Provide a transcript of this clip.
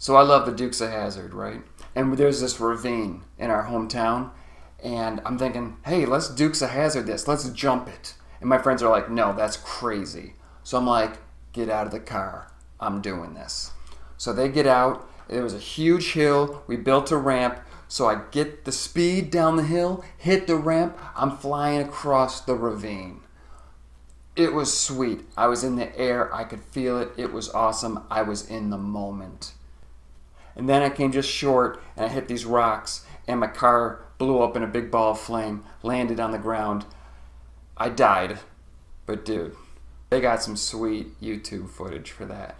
So I love the Dukes of Hazzard, right? And there's this ravine in our hometown, and I'm thinking, hey, let's Dukes of Hazzard this. Let's jump it. And my friends are like, no, that's crazy. So I'm like, get out of the car. I'm doing this. So they get out. It was a huge hill. We built a ramp. So I get the speed down the hill, hit the ramp. I'm flying across the ravine. It was sweet. I was in the air. I could feel it. It was awesome. I was in the moment. And then I came just short and I hit these rocks and my car blew up in a big ball of flame, landed on the ground. I died. But dude, they got some sweet YouTube footage for that.